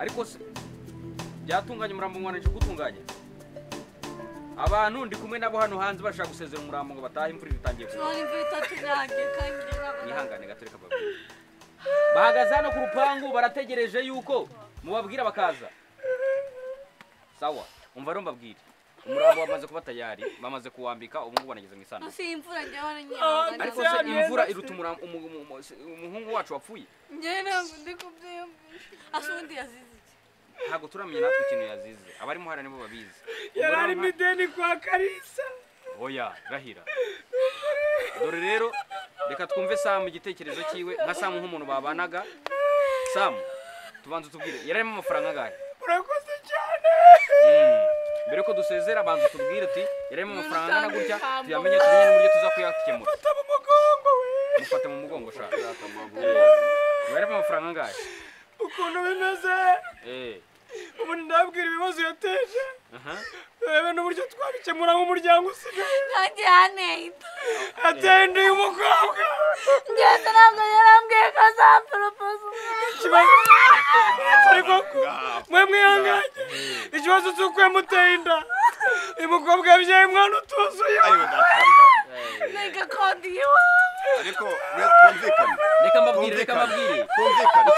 ariko se byatunganye umurambo mwanije gutunganya abantu ndi kumwe nabo hano hanze bashaka gusezera umurambo ngo batahe imvura itangiye kugwa. None imvura itatu nyange kandi ntabwo mwihangane gato reka mbabwire bahagaze hano ku rupangu barategereje yuko mubabwira bakaza. Sawa umva rero mbabwire umurambo wamaze kuba tayari bamaze kuwambika ubu ngubu banageze mu isanduku si imvura njyewe na ariko nyine se imvura iruta umuhungu wacu wapfuye? Njyewe ntabwo ndi kubyiyumvisha asa undi yazize iki? Ntabwo turamenya natwe ikintu yazize. Abarimo hariya nibo babizi. Yari arimo ideni kwa karisa oya rahira dore rero reka twumve samu igitekerezo cyiwe nka samu nk'umuntu babanaga. Samu tubanza utubwire yari arimo amafaranga angahe? Urakoze cyane. Mm. Mbere ko dusezera banza utubwire uti yari arimo amafaranga angana gutya tuyamenye tumenye n'uburyo tuza kuyakemura fata mu mugongo we. Mufate mu mugongo shaka yari arimo amafaranga angahe? Ukuntu bimeze. Eh ubu ndabwira ibibazo yateje. Aha. Urebe n'uburyo twabikemura nk'umuryango usigaye. Nanjye yaneye atendeye umukobwa ngeze ntabwo yarambwiye ko azaporopoza ikibazo. Ariko mwe mwihanganye. Ikibazo si uko yamuteye inda. Uyu mukobwa yabyaye umwana utuzuye. Ni gakondo iwawe ariko twumvikane reka mbabwire reka mbabwire twumvikane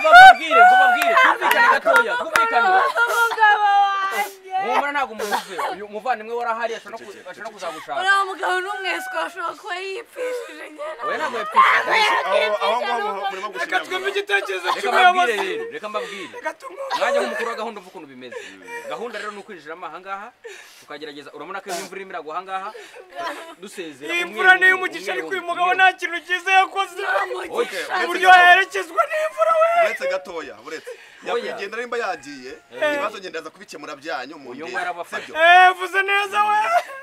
mbabwire mbabwire twumvikane gatoya twumvikane umugabo wanjye humura ntabwo umuvuze uyu muvandimwe warahari ashobora no ku- ashobora no. Kuzagushaka uriya mugabo ni umweswa ashobora kuba yipfishije we ntabwo yapfishije aho aho ngaho murimo reka twumve igitekerezo reka mbabwire rero reka mbabwire reka tumwumve mwajya nk'umukuru wa gahunda uva ukuntu bimeze gahunda rero ni ukwinjiramo ahangaha tukagerageza urabona ko imvura irimo iragwa ahangaha dusezera iyi mvura niyo umugisha ari ariko uyu mugabo nta kintu cyiza yakoze. Uburyo yaherekezwa n'imvura we. Uretse gatoya uretse. Nyakwigendera nimba yagiye ibibazo ngenda aza kubikemura byanyu mu sibyo? Eh, vuze neza we.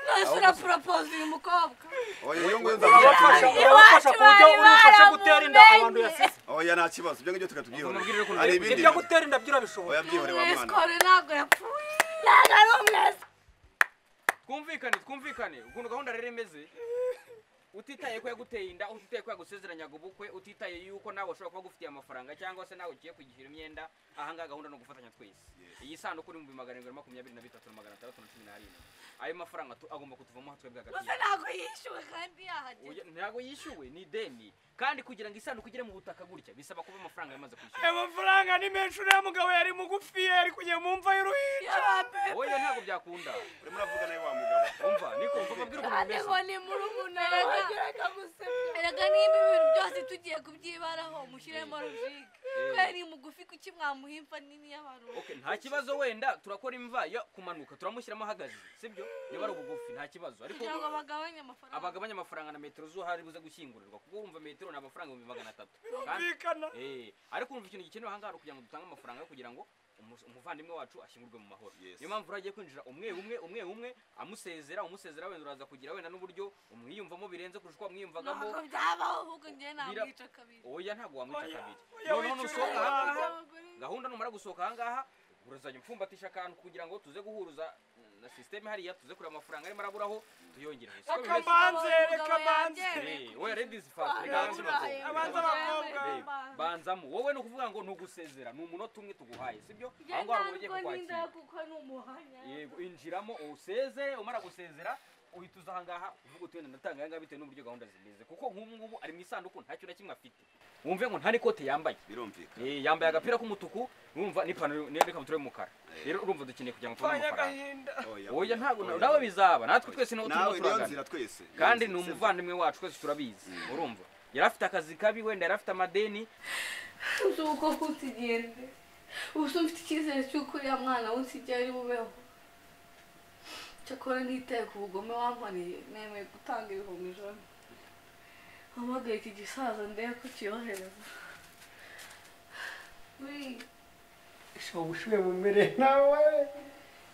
Nawe uraporopoza uyu mukobwa. Oya uyu nguyu nzabafasha urabafasha ku buryo bari urufasha gutera inda abantu yasize. oya nta kibazo. Ibyo ngibyo tukatubyihorera ukuntu hari ibindi. Ibyo gutera inda byo urabishoboye oya byihorere wa mwana. Ntabwo yapfuye. Ntabwo ari umweswa twumvikane twumvikane ukuntu gahunda rero imeze utitaye ko yaguteye inda utitaye ko yagusezeranyaga ubukwe utitaye yuko nawe ushobora kuba agufitiye amafaranga cyangwa se nawe ugiye kugishyura imyenda ahangaha gahunda ni ugufatanya twese. Iyi sanduku ni ibihumbi magana arindwi na makumyabiri na bitatu na magana atandatu na cumi n'arindwi ayo mafaranga tu- agomba kutuvamo twebwe hagati gusa ntabwo yishyuwe kandi yahageze. Ntabwo yishyuwe ni ideni. Kandi kugira ngo isanduku igere mu butaka gutya bisaba kuba amafaranga yamaze kwishyura. Aya mafaranga ni menshi uriya mugabo yari mugufi yari kujya mu mva y'uruhinja. Wowe ntabwo byakunda. Urimo uravuga nawe wa mugabo umva niko umva mbabwire ukuntu kandi bimeze ngo ni murumuna erega nimba ibintu byose tugiye kubyibaraho mushyiremo rujike kubera ni mugufi kuki mwamuha imfa nini y'abantu Okay, nta kibazo wenda turakora imva yo kumanuka turamushyiramo ahagaze sibyo? Niba ari ubugufi nta kibazo. Ariko kugira ngo bagabanye amafaranga. abagabanya amafaranga na metero zo hari buze gushyingurirwa kuko urumva metero ni amafaranga ibihumbi magana atatu. Eh, ariko urumva ikintu gikenewe ahangaha kugira ngo dutange amafaranga yo kugira ngo umuvandimwe wacu ashyingurwe mu mahoro. Niyo mpamvu uragiye kwinjira umwe umwe umwe umwe amusezera umusezera wenda uraza kugira wenda n'uburyo umwiyumvamo birenze kurusha uko wamwiyumvagamo. Ntabwo byabaho ahubwo njyewe namwica kabiri. Oya ntabwo wamwica kabiri. noneho nusohoka ahangaha gahunda numara gusohoka ahangaha urazajya upfumbatisha akantu kugira ngo tuze guhuruza na sisiteme hariya tuze kureba amafaranga arimo araburaho tuyongere siko reka. Eh, oya ladies first reka banze burayi. abakobwa. Abanza abakobwa. Banzamo. Wowe ni ukuvuga ngo ni ugusezera ni umunota umwe tuguhaye sibyo aho ngaho ugiye kukwakira. kuko ni umuhanya. Yego injiramo usezere umara gusezera uhita uza ahangaha uvuga uti wenda ndatanga ahangaha bitewe n'uburyo gahunda zimeze. Kuko nk'ubu ngubu ari mu isanduku nta kintu na kimwe afite. Wumve ngo nta n'ikote yambaye. Birumvikana. Eh, yambaye agapira k'umutuku urumva n'ipantaro n'ikabutura y'umukara. Rero urumva dukeneye kugira ngo tubone amafaranga oya ntabwo nawe bizaba. Natwe twese ni ho turimo nawe niyo turagana. nzira twese. Kandi ni umuvandimwe wacu twese turabizi. Urumva. Yari afite akazi kabi wenda yari afite amadeni. Uzi uko kutigende ubu mfite icyizere cy'uko uriya mwana w'usigaye ari bubeho? Cyakora ntitaye ku bugome wampariye nemeye gutanga ibihumbi ijana mpamagaye iki gisaza ndebe ko kiyohereza Uri- Isha ubushuhe bumereye nawe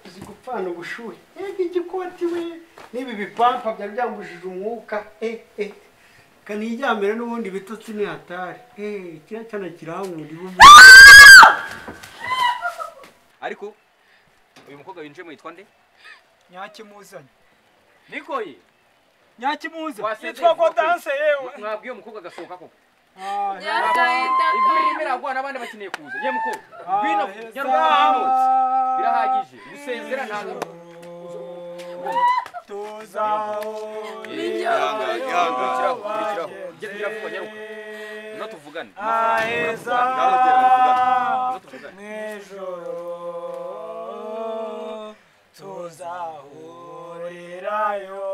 uzi gupfana ubushuhe yega igikoti we n'ibi bipampa byari byambujije umwuka eh eh kanijyambere n'ubundi bitotsi ni hatari eh kiriya cyana kirankunda ibubu ariko uyu mukobwa winjiyemo yitwa nde nyakimuzanye nikoye nyakimuza Wasezeye yitwa vuba Godanse yewe. mwabwiye umukobwa agasohoka koko ivuriro ririmo iragwa n'abandi bakeneye kuza. Ye mukuru ngwino nyaruka mwinutse birahagije. Gusezera ntabwo Ihangane, ihangane. kurikiraho kurikiraho ugeze ugera vuba nyaruka. No tuvugane aheza Ngaho gera muvugane. no tuvugane mw'ijoro tuzahurirayo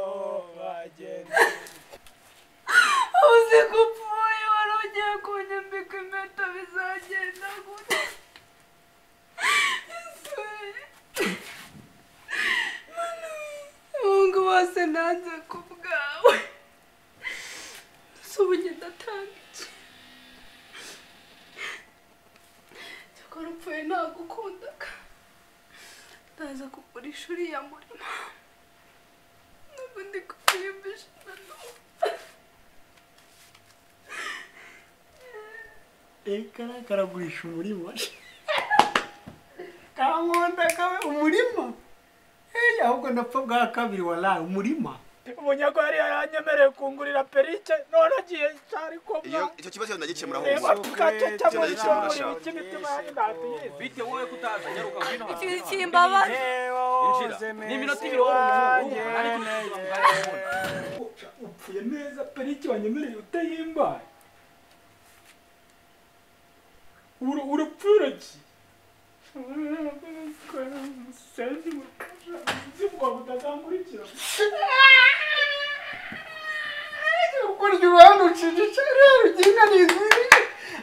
bageni. Uzi ko upfuye wari ugiye kunyambika impeta bizagenda gute? Umuhungu bose nanze ku bwawe. Ubu ngenda atanditse cyakora upfuye nagukundaga ndaza kugurisha uriya murima. Nubwo ndi kukurimbisha na n'ubu kariya karagurisha umurima. Kankunda kawe umurima? Ahubwo ndapfa bwa kabiri waraye umurima. Umunyagwari yaranyemereye kungurira perike none agiye cyari iyo kobwa icyo kibazo ndagikemura reba mu Icyo ijambo ndashaka. ribika imitima yanyu ntatuyizi bite wowe kutaza nyaruka ngwino hano. ikintu kimbabaje injira. Ni iminota ibiri wowe umuhungu ariko upfuye neza perike wanyemereye utayimbaye Ura- urapfura ki umusenzi mukajanzi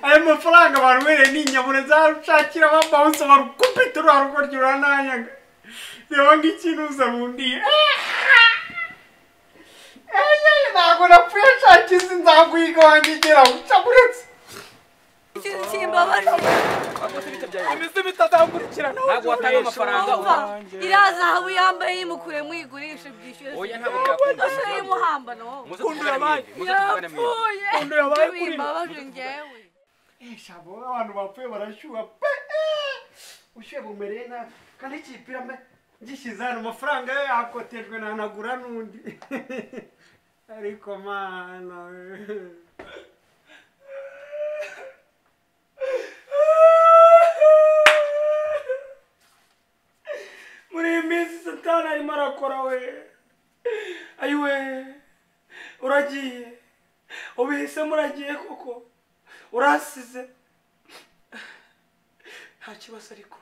ayo mafaranga bantu bereye ni inyabure zarashakira babawusa barukupita uruharugoryo urananyaga reba nk'ikinuza bundiye ntabwo napfuye ashakiza inzangwiga wanjye igeraho utakuretse buretse ikintu kimbabaje ahubwo se bite byawe imizimu itazankurikirana ntabwo watanga amafaranga umva uza iriya zahabu yambaye yimukure mwigurishe byishyure oya ntabwo byakunda umusore y'imuhambano wowe muze tuvugane mwebwe muze tuvugane mwebwe yapfuye Ukuntu yabaye kuri bimbabaje njyewe shabo abantu bapfuye barashyuha pe ushyuye bumereye nabi kandi ikipira mbe ngishyize hano amafaranga yo yakotejwe nanagura n'undi ariko mana muri iyi minsi satani arimo arakora we ayiwe uragiye. Ubihisemo uragiye koko? Urasize. Nta kibazo ariko.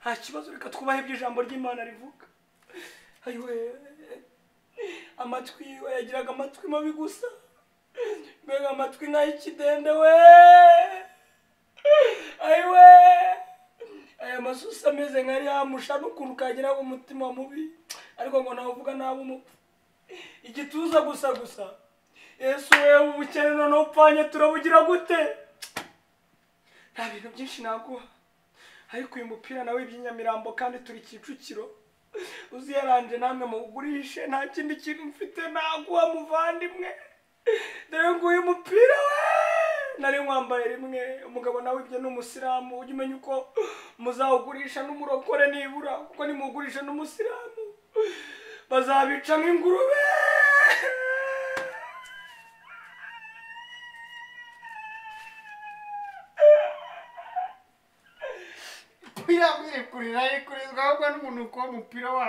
Nta kibazo. Reka twubahe ibyo ijambo ry'imana rivuga. Ayiwe amatwi we yagiraga amatwi mabi gusa. Mbega amatwi nk'ay'ikidende we. Ayiwe aya masusi ameze nka rihamusha n'ukuntu kagira umutima mubi. Ariko ngo nawe uvuga nabi umupfu igituza gusa gusa. Yesu wewe ubukene noneho upfanye turabugira gute? Nta bintu byinshi naguha. Ariko uyu mupira nawe iby'inyamirambo kandi turi kicukiro. Uziyaranje namwe muwugurishe nta kindi kintu mfite naguha muvandimwe. Dore ngo uyu mupira we! Nari mwambaye rimwe. Umugabo nawe ibyo ni umusilamu. Ujye umenya uko muzawugurisha n'umurokore nibura kuko nimuwugurisha n'umusilamu. Bazabica nk'ingurube uriya mwirekurira yikurizwa ahubwo n'umunuko w'umupira wa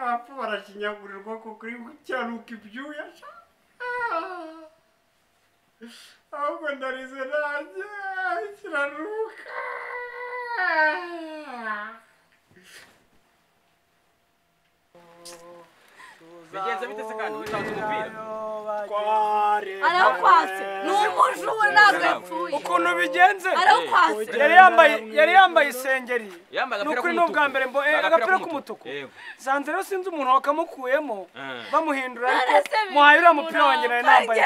abapfu barakinyagurirwa kuko uri gucyanuka ibyuya. Ahubwo ndarize nanjye kiranuka bigenze bite se kandi witanze umupira arakwase ni umujura ntabwo ukuntu bigenze. Yari yambaye isengeri. Ni ukuri ni ubwa mbere mbo eh, agapira k'umutuku. sanze rero sinzi umuntu wakamukuyemo. Mm. bamuhindura ariko muhaye uriya mupira wanjye hari nambaye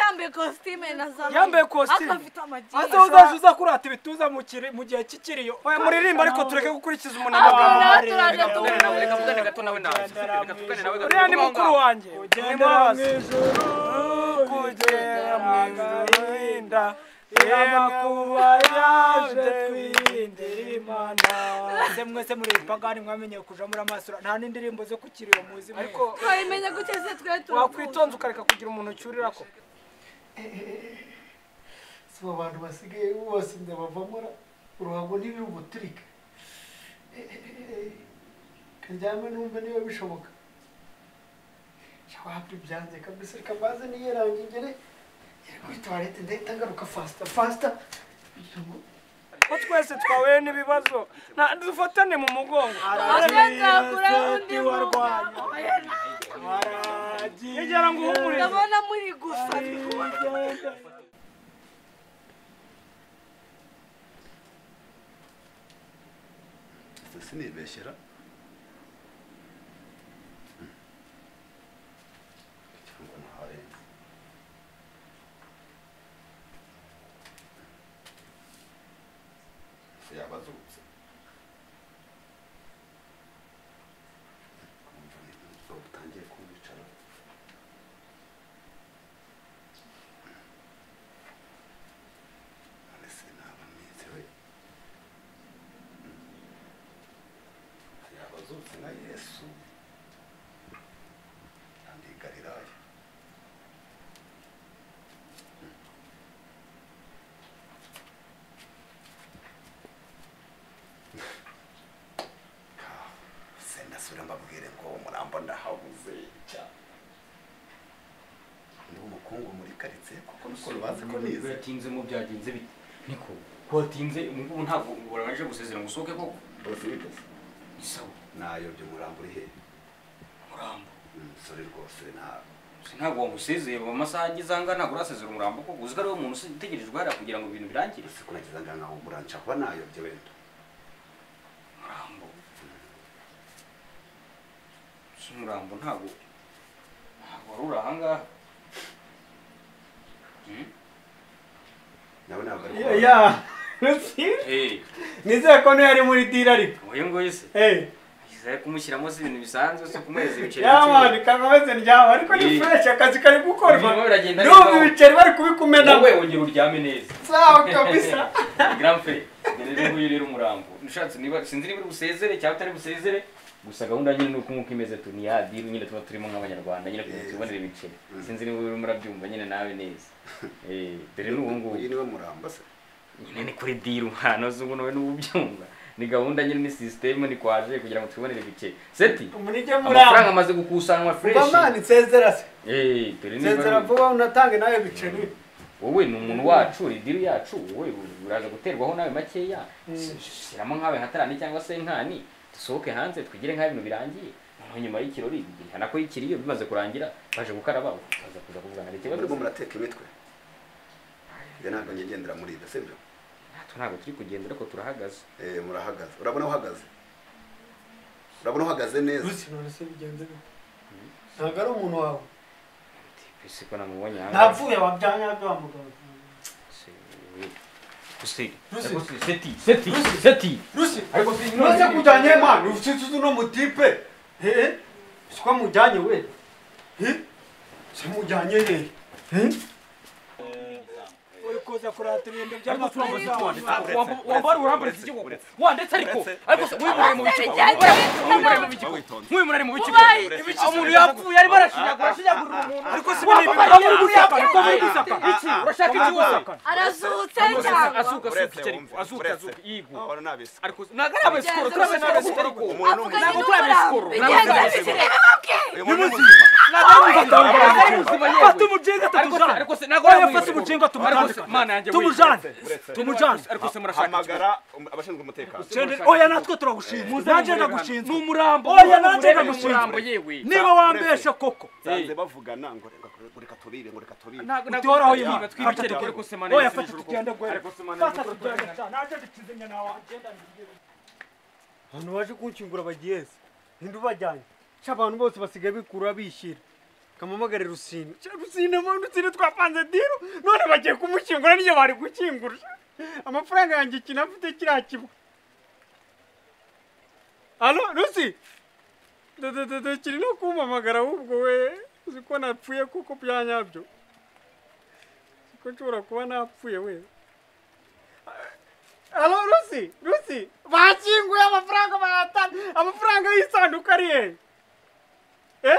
yambaye kositime na za Yambaye kositime? akafite amagi Ate uzaje uza kurata ibituza mu gihe cy'ikiriyo oya muririmba ariko tureke gukurikiza maremare. turaje reka nawe tuvugane gato nawe nawe. Reka tuvugane nawe gato. uriya ni mukuru wanjye. Ugendera mu ijuru. Kugera mu gahinda amakuba yaje twirindira imana ese mwese muri pagani mwamenye kuja muri amasura. Nta n'indirimbo zo kukiriyo muzi ariko twabimenya gute se twe tuzi. Wakwitonza ukareka kugira umuntu ucyurira ko. Si abo bantu basigaye bose ndabavamo uruhago ntibiri buturike karyame numve niba bishoboka. Wapi byanze kabisa reka mbaze niyerange ngere toilette ndahita ngaruka fasita fasita ko twese twahuye n'ibibazo. Dufatane mu mugongo. Yegera ngo uhumurize ndabona muri gusa. Sinibeshyera mbabwire ngo umurambo ndahabuze cyane ndi umukungu muri karitsiye kuko nuko bazi ko nize. yatinzemo byagenze bite? Niko ko watinze ubu ntabwo urabanje gusezera ngo usohoke koko? Bose biteze ni sawa nayobye umurambo uri he umurambo umusore rwose nta Se ntabwo wamusezeye mu masaha ageze aha ngaha ntabwo urasezera umurambo koko? Uzi ko ari wo muntu utegerejwe hariya kugira ngo ibintu birangire? Ese ko nagize ngaha nkaho umuranca kuba nayobye wenda umurambo si umurambo ntabwo ntabwo wari uri aha ngaha nawe ntabwo ari ya kuba- ya Eh, nizere ko niyo yari muri diri ariko uyu nguyu se Yizeye kumushyiramo si ibintu bisanzwe si kumuhereza ibiceri ya bike. mani kagomeze ndyama ariko ni fresh akazi kari gukorwa neza. ibiceri bari kubikumena wowe wongera uryame neza sawa kabisa grand frère rero nguyu rero umurambo ushatse niba sinzi niba uri busezere cyangwa utari busezere gusa gahunda nyine ni uko nk'uko imeze tu ni ya diri nyine tuba turimo nk'abanyarwanda nyine kugira ngo tubonere ibiceri sinzi niba urimo urabyumva nyine nawe neza. Eh dore n'ubu ngubu. Uyu ni we murambo se. Nyine ni kuri diri umwana uzi ngo nawe n'ubyumva ni gahunda nyine ni sisiteme ni kwaje kugira ngo tubonere ibiceri seti amafaranga muramba. amaze gukusanywa uva fresh mani nsezera se. Eh nsezera vuba unatange nawe biceri wowe ni umuntu wacu idiri yacu. Wowe uraza guterwaho nawe makeya. Shyiramo nkawe nka tarani cyangwa se nkani. Dusohoke hanze twigire nk'aho ibintu birangiye. Nyuma y'ikirori bigihana ko ikiriyo bimaze kurangira baje gukaraba ukaza kuza kuvugana. Hari ikibazo. Murimo murateka imitwe. Njye ntabwo njye ngendera muri ibyo sibyo natwe ntabwo turi kugenda ariko turahagaze. Eh, murahagaze. Urabona uhagaze? Urabona uhagaze neza? Rusi none se bigenze bite ntabwo ari umuntu wawe. Ese ko namubonye aha ngaha. ntapfuye wabyanyabyo wa mugabo nose kujyanye mani ufite uzi uno mutipe he siko mujyanye we he se mujyanye he uri kuza kurata ibintu by'amafaranga wambara urambaretse igihugu wandetse ariko ariko se wimurare mu bikigo wimurare mu bikigo wimurare mu bikigo umuntu yapfuye arimo arashinyagura ashinyagurira umuntu ariko Baba, niba baba, muri gusaka, niko muri gusaka. iki urashaka iki wowe arazutse cyangwa asuka Uretse icyo asuka uretse. asuka yigo ariko ntabwo ari abesikoro turi abesikoro ariko ntabwo umuzima. ntabwo yewe fata umujenga tumujane Oya, fata umujenga tumujane tumujane tumujane hamagara um- abashinzwe umutekano oya natwe turagushinzwe nanjye ndagushinzwe ni umurambo Oya, nanjye ndagushinzwe. niba wambesha koko zanze bavugana ngo reka turire ngo reka Utihoraho ntabwo Imana. twibikere ariko se mana oya fata tugende gwera fata tugende nanjye ndikizenya nawe abantu baje kunshyingura bagiye se ninde ubajyanye sha abantu bose basigaye bikura bishyira kamamagare rusine. Rusine rusine twapanze diro none bagiye kumushyingura niyo bari gukingura amafaranga yanjye ikintu afite kiriya kigo? Alo rusi kiri no kumpamagara ahubwo we. Uzi ko napfuye kuko bya nyabyo. Siko nshobora kuba napfuye we. Alo rusi rusi bakinguye amafaranga bayatanze amafaranga y'isanduku ari he? Eh?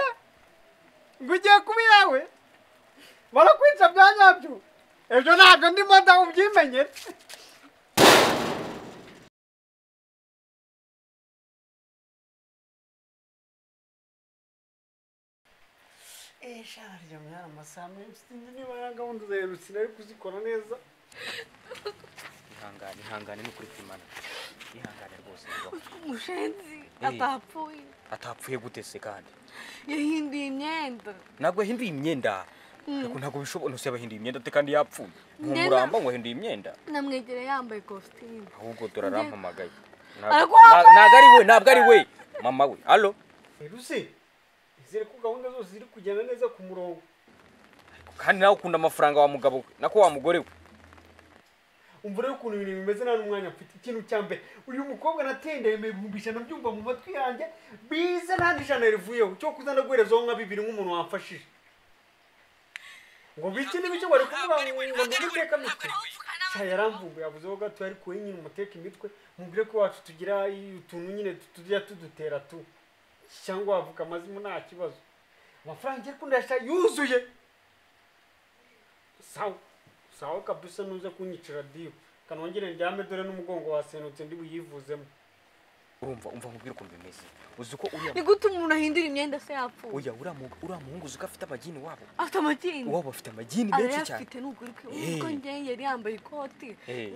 Ngo ugiye kuba iyawe barakwica bya nyabyo ibyo ntabwo ndimo da ubyimenyere Eh, sharya mwana amasaha menshi niba ya gahunda za Rusine ari kuzikora neza. Ihangane ihangane ni ukuri kwimana. Ihangane rwose Eh. atapfuye. Atapfuye gute se kandi? Yahinduye imyenda. Ntabwo yahinduye imyenda? Ariko ntabwo bishoboka ntuse yabahinduye imyenda ate kandi yapfuye? Ntumuramba ngo yahinduye imyenda? namwegereye yambaye kositimu. Ahubwo turarampamagaye ntabwo ari we ntabwo ari we. Mama we. Alo Rusi izere ko gahunda zose ziri kugenda neza ku murongo. Kandi nawe ukunda amafaranga wa mugabo we nako wa mugore we. Umva rero ukuntu ibintu bimeze nta n'umwanya mfite. Ikintu cya mbere uyu mukobwa natendeye ibihumbi ijana byumva mu matwi yanjye bize nta n'ijana rivuyeho. Cyo kuza ndaguherezaho nka bibiri nk'umuntu wamfashije. Ngo biki n'ibiki bari kuvuga ngo guteka mitwe cya yaramvumbuye yavuzeho gato ariko we nyine umuteka imitwe mubwire ko iwacu tugira utuntu nyine tujya tudutera tu. Cyangwa wavuga amazina nta kibazo. Amafaranga ngiye kundasha yuzuye. Sawa. Sawa kabisa nuze kunyicira diyo kanongere ndyame dore n'umugongo wasenutse ndi buyivuzemo urumva umva nkubwire ukuntu bimeze. Uzi ko uriya ni gute umuntu ahindura imyenda se yapfuye? Oya uriya mu- uriya muhungu uzi ko afite amagini wabo? Afite amatini wabo afite amagini menshi cyane. arayafite ni ukuri kwe. Eh. ubwo njye yari yambaye ikoti. Eh.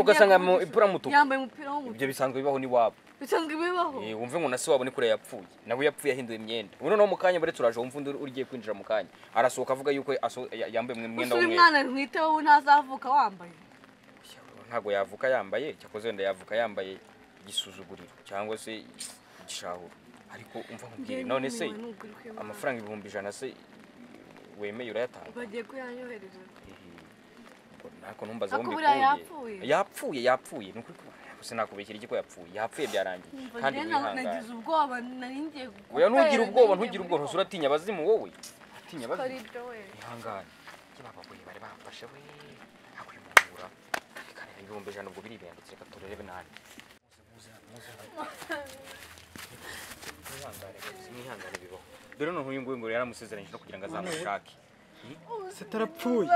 ugasanga mu- kumugeza- ipura y'umutuku. yambaye umupira w'umutuku. Ibyo bisanzwe bibaho n'iwabo bisanzwe bibaho. Eh, wumve ngo na se wabo ni kure yapfuye. Nawe yapfuye yahinduye imyenda. Ubu noneho mu kanya buretse uraje wumva undi ugiye kwinjira mu kanya. Arasohoka avuga yuko yambaye umwenda w'umweru. mwana ntwite wowe ntazavuka wambaye. Ntabwo yavuka yambaye cyakoze wenda yavuka yambaye igisuzuguriro cyangwa se igishahuro. Ariko umva nkubwire none se amafaranga ibihumbi ijana se wemeye urayatanga? Bagiye kuyanyohereza ntako ntumbaze Ariko aho mbikuye yapfuye? yapfuye yapfuye. Ni ukuri ko- gusa nakubeshyira iki ko yapfuye yapfuye byarangiye kandi wihangane nagize ubwoba nari ngiye oya ntugire ubwoba ntugire ubwoba. ntusuratinya abazimu wowe. Atinya abazimu. Ihangane. Njye baba we bari bamfashe we. Reka reba ibihumbi ijana ubwo biribendetse reka turebe muze mwihangane bibaho dore noneho uyu nguyu ngo yaramusezeranyije no kugira ngo azamushake se tarapfuye.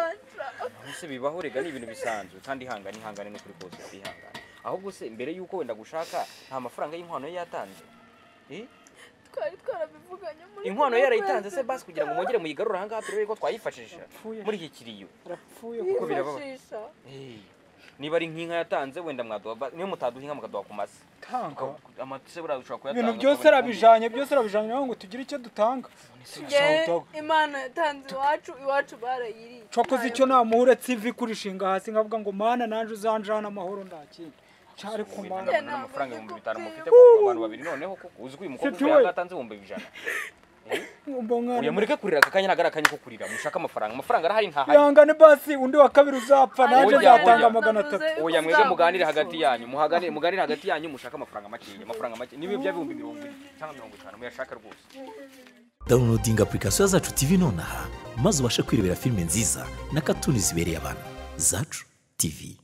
bibaho rega ni ibintu bisanzwe. Kandi ihangane ihangane no kuri kose. Kwihangana ahubwo se mbere y'uko wenda gushaka nta mafaranga y'inkwano ye yatanze. Eh? twari twarabivuganye muri inkwano ye yarayitanze se basi kugira ngo mwongere muyigarure ahangaha turebe ko twayifashisha muri iki kiriyo. Kuko birababa yifashisha Eh, niba ari nk'inka yatanze wenda mwaduha ba- niyo mutaduha inka mukaduha ku tanga. Amase buriya dushobora kuyatanga. Ibintu byose arabijanye byose arabijanye nawe ngo tugire icyo dutanga. Imana yatanze iwacu iwacu barayiriye cokoze icyo namuha uretse ivi kurishinga hasi nkavuga ngo mana nanje uzanjana amahoro ndakindi cyari ku nta n'amafaranga ibihumbi bitanu mufite kuko abantu babiri noneho koko uzi ko uyu mukobwa ubwo yagatanze ibihumbi ijana uyu mureke kurira aka kanya ntabwo ari akanya ko kurira mushake amafaranga amafaranga arahari ntahari yangane basi undi wa kabiri uzapfa naje Oya, nzatanga oya. magana atatu oya mwebwe muganire hagati yanyu muhaganire muganire hagati yanyu mushake amafaranga makeya amafaranga make niba bya bihumbi mirongo ine cyangwa mirongo itanu muyashaka rwose dawunilodinga apurikasiyo zacu tv nonaha maze ubashe kwirebera filime nziza na katuni zibereye abantu zacu tv